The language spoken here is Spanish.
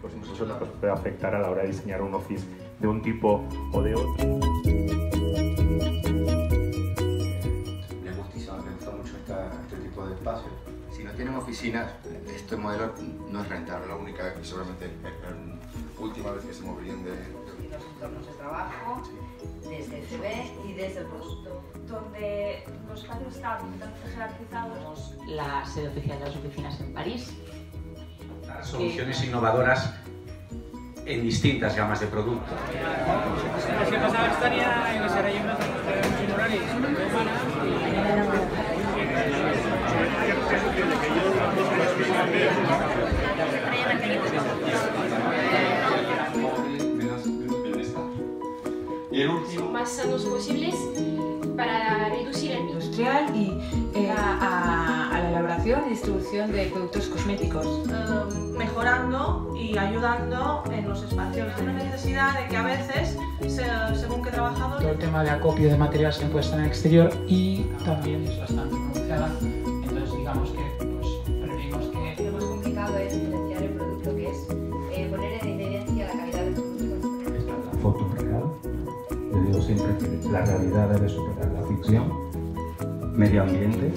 Pues eso nos puede afectar a la hora de diseñar un office de un tipo o de otro. Me gusta me gusta mucho esta- este tipo de espacios. Si no tienen oficinas, este modelo no es rentable. La única y seguramente la última vez que se moverían de, y los entornos de trabajo, desde el CV y desde el producto. donde los espacios están jerarquizados. la sede oficial de las oficinas en París. soluciones innovadoras en distintas gamas de producto. Más sanos posibles para reducir el industrial y eh, a, a la elaboración y distribución de productos cosméticos. mejorando y ayudando en los espacios. Hay una necesidad de que a veces, se- según qué trabajador, todo el tema de acopio de materiales que puede estar en el exterior y también es bastante pronunciada. Entonces digamos que pues, preferimos que Lo más complicado es diferenciar el producto, que es eh, poner en evidencia la calidad del producto. la foto siempre que la realidad debe superar la ficción. Medio ambiente,